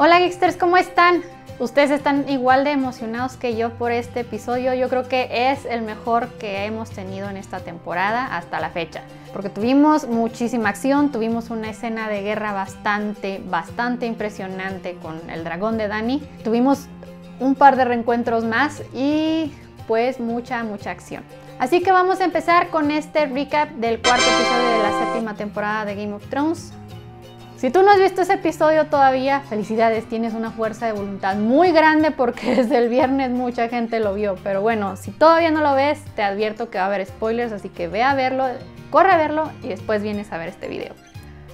Hola Geeksters, ¿cómo están? Ustedes están igual de emocionados que yo por este episodio. Yo creo que es el mejor que hemos tenido en esta temporada hasta la fecha. Porque tuvimos muchísima acción, tuvimos una escena de guerra bastante, bastante impresionante con el dragón de Dani. Tuvimos un par de reencuentros más y pues mucha, mucha acción. Así que vamos a empezar con este recap del cuarto episodio de la séptima temporada de Game of Thrones. Si tú no has visto ese episodio todavía, felicidades, tienes una fuerza de voluntad muy grande porque desde el viernes mucha gente lo vio. Pero bueno, si todavía no lo ves, te advierto que va a haber spoilers, así que ve a verlo, corre a verlo y después vienes a ver este video.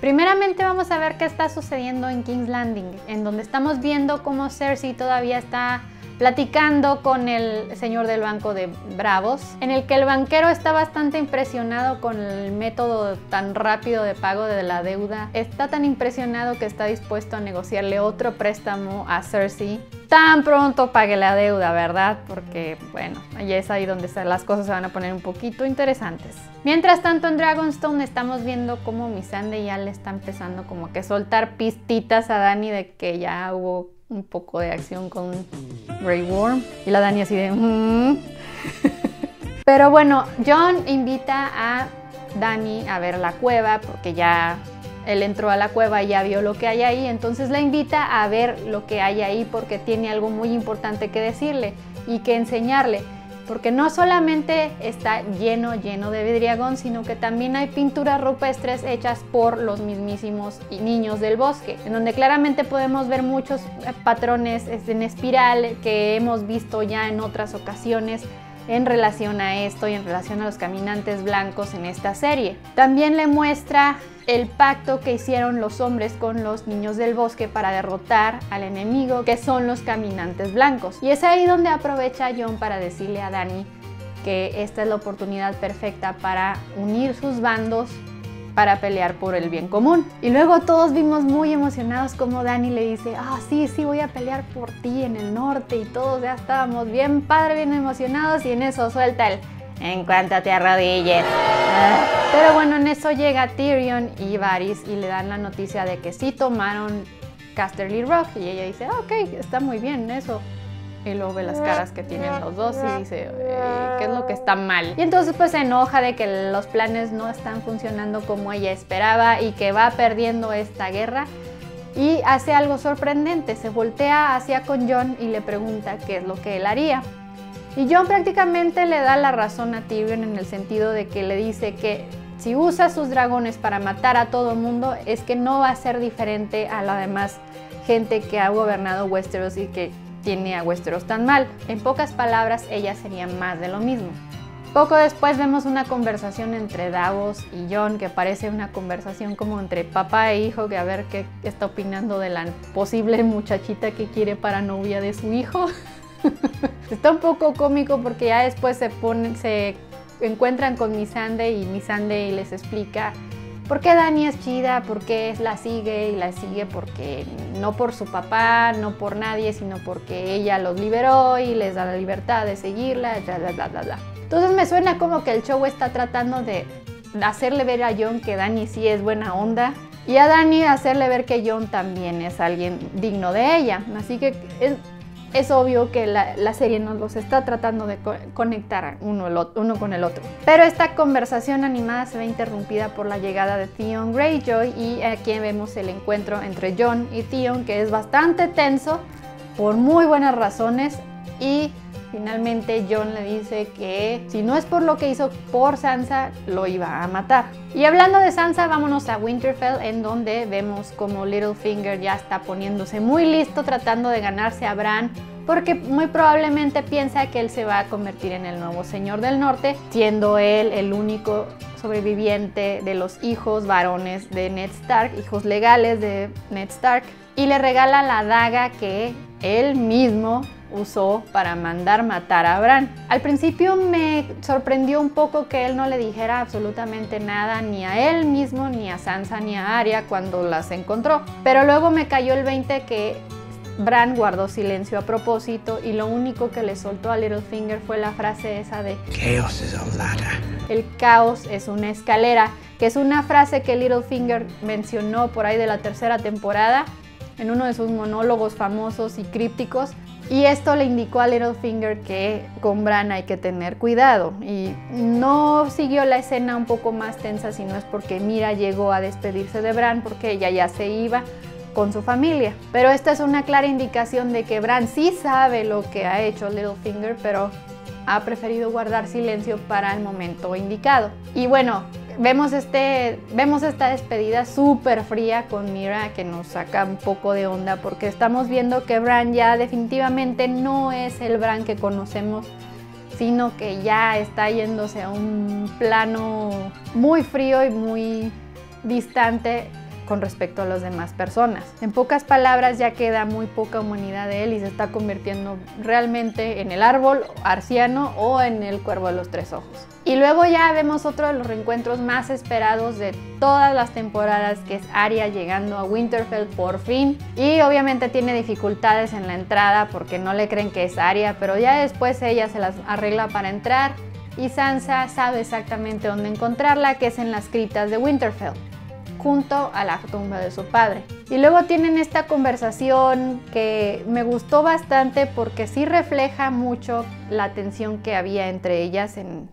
Primeramente vamos a ver qué está sucediendo en King's Landing, en donde estamos viendo cómo Cersei todavía está platicando con el señor del banco de Bravos, en el que el banquero está bastante impresionado con el método tan rápido de pago de la deuda. Está tan impresionado que está dispuesto a negociarle otro préstamo a Cersei. Tan pronto pague la deuda, ¿verdad? Porque, bueno, allá es ahí donde las cosas se van a poner un poquito interesantes. Mientras tanto, en Dragonstone estamos viendo cómo Missandei ya le está empezando como que soltar pistitas a Dani de que ya hubo un poco de acción con Grey Worm. Y la Dani así de... Mm". Pero bueno, John invita a Dani a ver la cueva porque ya él entró a la cueva y ya vio lo que hay ahí, entonces la invita a ver lo que hay ahí porque tiene algo muy importante que decirle y que enseñarle porque no solamente está lleno, lleno de vidriagón, sino que también hay pinturas rupestres hechas por los mismísimos niños del bosque, en donde claramente podemos ver muchos eh, patrones en espiral que hemos visto ya en otras ocasiones en relación a esto y en relación a los caminantes blancos en esta serie. También le muestra el pacto que hicieron los hombres con los niños del bosque para derrotar al enemigo que son los caminantes blancos. Y es ahí donde aprovecha John para decirle a Dani que esta es la oportunidad perfecta para unir sus bandos para pelear por el bien común. Y luego todos vimos muy emocionados como Dani le dice, ah, sí, sí, voy a pelear por ti en el norte y todos ya estábamos bien padre, bien emocionados y en eso suelta el, en cuanto te arrodilles. Pero bueno, en eso llega Tyrion y Varys y le dan la noticia de que sí tomaron Casterly Rock y ella dice, ah, ok, está muy bien eso y luego ve las caras que tienen los dos y dice, ¿qué es lo que está mal? Y entonces pues se enoja de que los planes no están funcionando como ella esperaba y que va perdiendo esta guerra y hace algo sorprendente, se voltea hacia con John y le pregunta qué es lo que él haría. Y John prácticamente le da la razón a Tyrion en el sentido de que le dice que si usa sus dragones para matar a todo el mundo es que no va a ser diferente a la demás gente que ha gobernado Westeros y que tiene a Westeros tan mal. En pocas palabras, ella sería más de lo mismo. Poco después vemos una conversación entre Davos y John, que parece una conversación como entre papá e hijo, que a ver qué está opinando de la posible muchachita que quiere para novia de su hijo. está un poco cómico porque ya después se encuentran con Missande y Missande les explica ¿Por qué Dani es chida? ¿Por qué la sigue? Y la sigue porque no por su papá, no por nadie, sino porque ella los liberó y les da la libertad de seguirla, bla. Entonces me suena como que el show está tratando de hacerle ver a John que Dani sí es buena onda y a Dani hacerle ver que John también es alguien digno de ella. Así que es obvio que la, serie nos los está tratando de conectar uno, uno, con el otro. Pero esta conversación animada se ve interrumpida por la llegada de Theon Greyjoy y aquí vemos el encuentro entre John y Theon que es bastante tenso por muy buenas razones y Finalmente John le dice que si no es por lo que hizo por Sansa, lo iba a matar. Y hablando de Sansa, vámonos a Winterfell en donde vemos como Littlefinger ya está poniéndose muy listo tratando de ganarse a Bran porque muy probablemente piensa que él se va a convertir en el nuevo Señor del Norte, siendo él el único sobreviviente de los hijos varones de Ned Stark, hijos legales de Ned Stark, y le regala la daga que él mismo usó para mandar matar a Bran. Al principio me sorprendió un poco que él no le dijera absolutamente nada ni a él mismo, ni a Sansa, ni a Arya cuando las encontró. Pero luego me cayó el 20 que Bran guardó silencio a propósito y lo único que le soltó a Littlefinger fue la frase esa de Chaos is a ladder. El caos es una escalera, que es una frase que Littlefinger mencionó por ahí de la tercera temporada en uno de sus monólogos famosos y crípticos. Y esto le indicó a Littlefinger que con Bran hay que tener cuidado. Y no siguió la escena un poco más tensa, sino es porque Mira llegó a despedirse de Bran porque ella ya se iba con su familia. Pero esta es una clara indicación de que Bran sí sabe lo que ha hecho Littlefinger, pero ha preferido guardar silencio para el momento indicado. Y bueno, vemos, este, vemos esta despedida súper fría con Mira que nos saca un poco de onda porque estamos viendo que Bran ya definitivamente no es el Bran que conocemos sino que ya está yéndose a un plano muy frío y muy distante con respecto a las demás personas. En pocas palabras ya queda muy poca humanidad de él y se está convirtiendo realmente en el árbol arciano o en el cuervo de los tres ojos. Y luego ya vemos otro de los reencuentros más esperados de todas las temporadas que es Arya llegando a Winterfell por fin y obviamente tiene dificultades en la entrada porque no le creen que es Arya, pero ya después ella se las arregla para entrar y Sansa sabe exactamente dónde encontrarla, que es en las criptas de Winterfell junto a la tumba de su padre. Y luego tienen esta conversación que me gustó bastante porque sí refleja mucho la tensión que había entre ellas en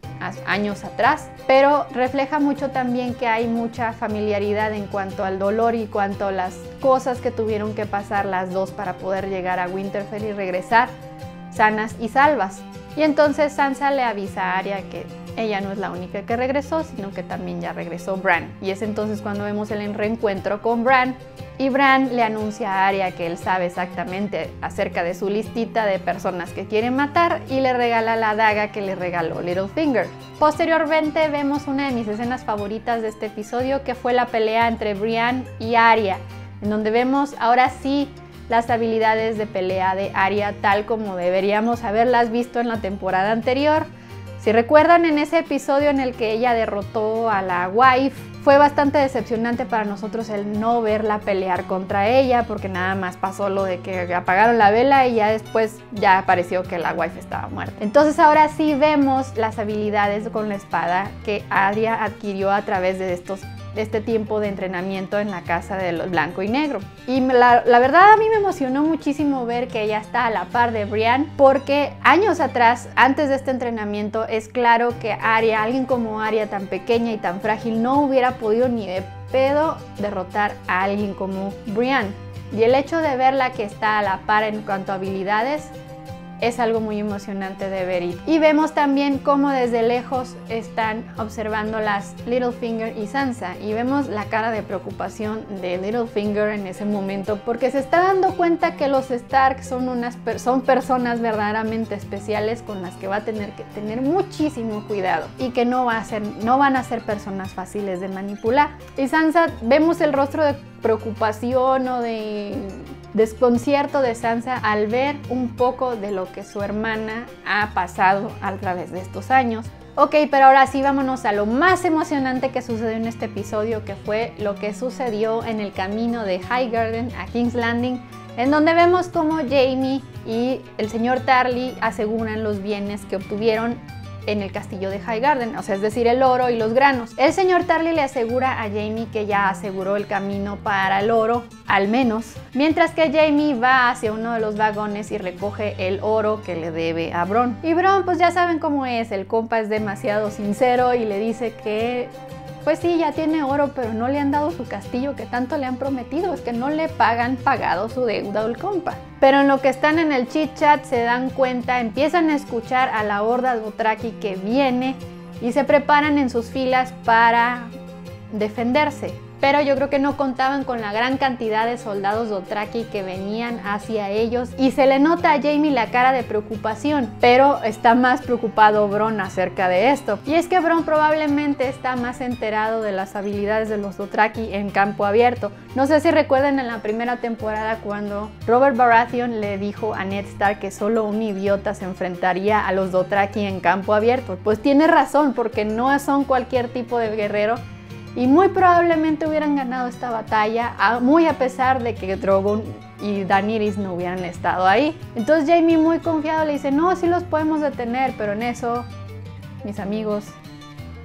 años atrás, pero refleja mucho también que hay mucha familiaridad en cuanto al dolor y cuanto a las cosas que tuvieron que pasar las dos para poder llegar a Winterfell y regresar sanas y salvas. Y entonces Sansa le avisa a Arya que ella no es la única que regresó, sino que también ya regresó Bran. Y es entonces cuando vemos el reencuentro con Bran y Bran le anuncia a Arya que él sabe exactamente acerca de su listita de personas que quiere matar y le regala la daga que le regaló Littlefinger. Posteriormente vemos una de mis escenas favoritas de este episodio que fue la pelea entre Brian y Arya, en donde vemos ahora sí las habilidades de pelea de Arya tal como deberíamos haberlas visto en la temporada anterior si recuerdan en ese episodio en el que ella derrotó a la wife, fue bastante decepcionante para nosotros el no verla pelear contra ella, porque nada más pasó lo de que apagaron la vela y ya después ya pareció que la wife estaba muerta. Entonces ahora sí vemos las habilidades con la espada que Arya adquirió a través de estos este tiempo de entrenamiento en la casa de los blanco y negro. Y la, verdad a mí me emocionó muchísimo ver que ella está a la par de Brian porque años atrás, antes de este entrenamiento, es claro que Arya, alguien como Arya tan pequeña y tan frágil, no hubiera podido ni de pedo derrotar a alguien como Brian. Y el hecho de verla que está a la par en cuanto a habilidades es algo muy emocionante de ver. Y vemos también cómo desde lejos están observando las Littlefinger y Sansa y vemos la cara de preocupación de Littlefinger en ese momento porque se está dando cuenta que los Stark son, unas son personas verdaderamente especiales con las que va a tener que tener muchísimo cuidado y que no, va a ser, no van a ser personas fáciles de manipular. Y Sansa vemos el rostro de preocupación o de desconcierto de Sansa al ver un poco de lo que su hermana ha pasado a través de estos años. Ok, pero ahora sí vámonos a lo más emocionante que sucedió en este episodio, que fue lo que sucedió en el camino de Highgarden a King's Landing, en donde vemos cómo Jamie y el señor Tarly aseguran los bienes que obtuvieron en el castillo de Highgarden, o sea, es decir, el oro y los granos. El señor Tarly le asegura a Jamie que ya aseguró el camino para el oro, al menos, mientras que Jamie va hacia uno de los vagones y recoge el oro que le debe a Bron. Y Bron, pues ya saben cómo es, el compa es demasiado sincero y le dice que pues sí, ya tiene oro, pero no le han dado su castillo que tanto le han prometido, es que no le pagan pagado su deuda al compa. Pero en lo que están en el chit chat se dan cuenta, empiezan a escuchar a la horda de Dothraki que viene y se preparan en sus filas para defenderse pero yo creo que no contaban con la gran cantidad de soldados Dothraki que venían hacia ellos y se le nota a Jamie la cara de preocupación, pero está más preocupado Bron acerca de esto. Y es que Bron probablemente está más enterado de las habilidades de los Dothraki en campo abierto. No sé si recuerdan en la primera temporada cuando Robert Baratheon le dijo a Ned Stark que solo un idiota se enfrentaría a los Dothraki en campo abierto. Pues tiene razón porque no son cualquier tipo de guerrero y muy probablemente hubieran ganado esta batalla, muy a pesar de que Drogon y Daenerys no hubieran estado ahí. Entonces Jamie muy confiado le dice, no, sí los podemos detener, pero en eso, mis amigos,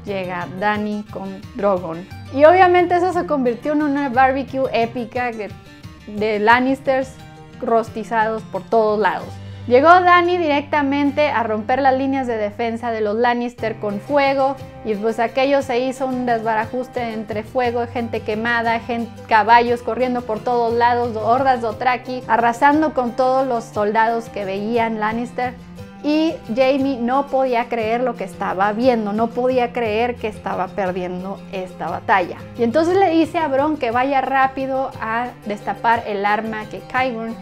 llega Dani con Drogon. Y obviamente eso se convirtió en una barbecue épica de Lannisters rostizados por todos lados. Llegó Dani directamente a romper las líneas de defensa de los Lannister con fuego y pues aquello se hizo un desbarajuste entre fuego, gente quemada, caballos corriendo por todos lados, hordas de Otraki, arrasando con todos los soldados que veían Lannister y Jamie no podía creer lo que estaba viendo, no podía creer que estaba perdiendo esta batalla. Y entonces le dice a Bron que vaya rápido a destapar el arma que Qyburn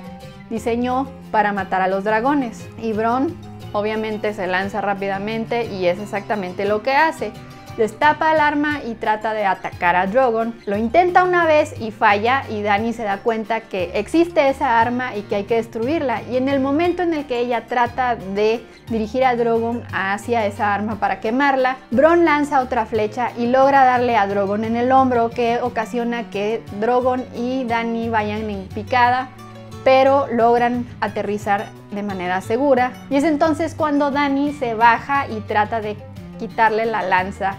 diseñó para matar a los dragones. Y Bron obviamente se lanza rápidamente y es exactamente lo que hace. Destapa el arma y trata de atacar a Drogon. Lo intenta una vez y falla y Dani se da cuenta que existe esa arma y que hay que destruirla. Y en el momento en el que ella trata de dirigir a Drogon hacia esa arma para quemarla, Bron lanza otra flecha y logra darle a Drogon en el hombro que ocasiona que Drogon y Dani vayan en picada pero logran aterrizar de manera segura. Y es entonces cuando Dani se baja y trata de quitarle la lanza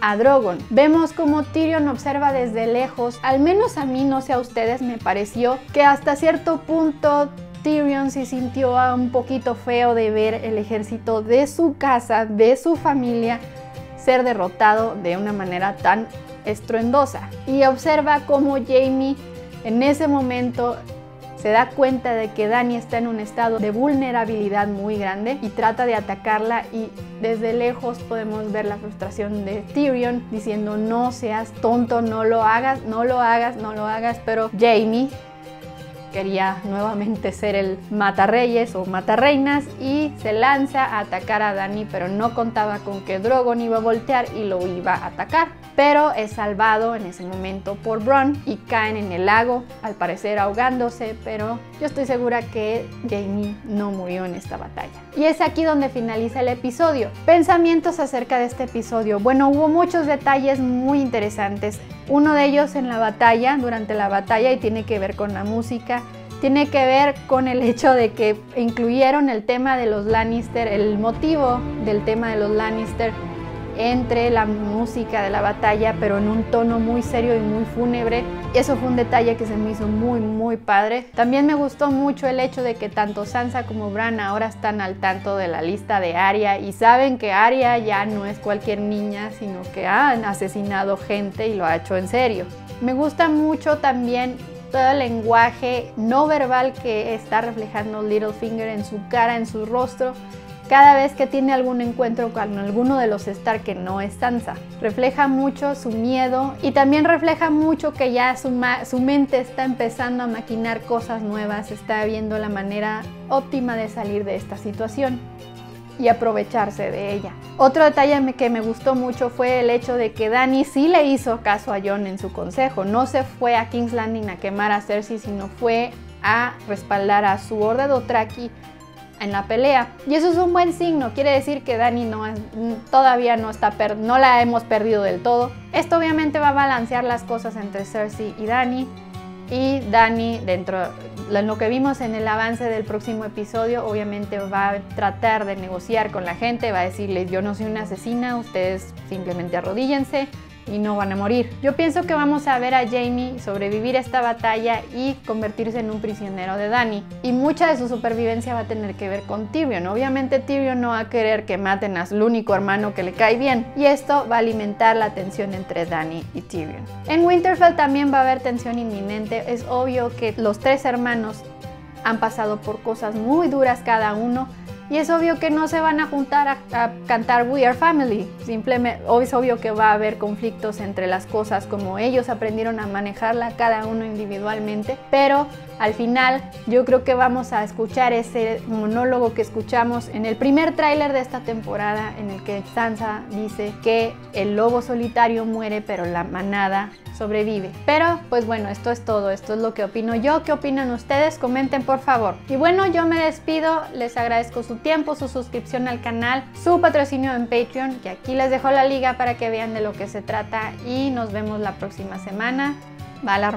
a Drogon. Vemos como Tyrion observa desde lejos, al menos a mí, no sé a ustedes, me pareció que hasta cierto punto Tyrion se sintió un poquito feo de ver el ejército de su casa, de su familia, ser derrotado de una manera tan estruendosa. Y observa cómo Jamie en ese momento se da cuenta de que Dani está en un estado de vulnerabilidad muy grande y trata de atacarla y desde lejos podemos ver la frustración de Tyrion diciendo no seas tonto, no lo hagas, no lo hagas, no lo hagas, pero Jamie quería nuevamente ser el matarreyes o matarreinas y se lanza a atacar a Dani, pero no contaba con que Drogon iba a voltear y lo iba a atacar. Pero es salvado en ese momento por Bronn y caen en el lago, al parecer ahogándose, pero yo estoy segura que Jamie no murió en esta batalla. Y es aquí donde finaliza el episodio. Pensamientos acerca de este episodio. Bueno, hubo muchos detalles muy interesantes. Uno de ellos en la batalla, durante la batalla, y tiene que ver con la música, tiene que ver con el hecho de que incluyeron el tema de los Lannister, el motivo del tema de los Lannister entre la música de la batalla, pero en un tono muy serio y muy fúnebre. Eso fue un detalle que se me hizo muy, muy padre. También me gustó mucho el hecho de que tanto Sansa como Bran ahora están al tanto de la lista de Arya y saben que Arya ya no es cualquier niña, sino que han asesinado gente y lo ha hecho en serio. Me gusta mucho también todo el lenguaje no verbal que está reflejando Littlefinger en su cara, en su rostro cada vez que tiene algún encuentro con alguno de los Stark que no es Sansa. Refleja mucho su miedo y también refleja mucho que ya su, su, mente está empezando a maquinar cosas nuevas, está viendo la manera óptima de salir de esta situación y aprovecharse de ella. Otro detalle que me gustó mucho fue el hecho de que Dani sí le hizo caso a Jon en su consejo. No se fue a King's Landing a quemar a Cersei, sino fue a respaldar a su horda Dothraki en la pelea. Y eso es un buen signo, quiere decir que Dani no todavía no, está no la hemos perdido del todo. Esto obviamente va a balancear las cosas entre Cersei y Dani. Y Dani, dentro de lo que vimos en el avance del próximo episodio, obviamente va a tratar de negociar con la gente, va a decirles yo no soy una asesina, ustedes simplemente arrodíllense, y no van a morir. Yo pienso que vamos a ver a Jamie sobrevivir esta batalla y convertirse en un prisionero de Dani. Y mucha de su supervivencia va a tener que ver con Tyrion. Obviamente Tyrion no va a querer que maten a su único hermano que le cae bien. Y esto va a alimentar la tensión entre Dani y Tyrion. En Winterfell también va a haber tensión inminente. Es obvio que los tres hermanos han pasado por cosas muy duras cada uno y es obvio que no se van a juntar a, cantar We Are Family. Simplemente es obvio que va a haber conflictos entre las cosas como ellos aprendieron a manejarla cada uno individualmente. Pero al final yo creo que vamos a escuchar ese monólogo que escuchamos en el primer tráiler de esta temporada en el que Sansa dice que el lobo solitario muere pero la manada sobrevive. Pero pues bueno, esto es todo, esto es lo que opino yo, ¿qué opinan ustedes? Comenten por favor. Y bueno, yo me despido, les agradezco su tiempo, su suscripción al canal, su patrocinio en Patreon, que aquí les dejo la liga para que vean de lo que se trata y nos vemos la próxima semana. Valar.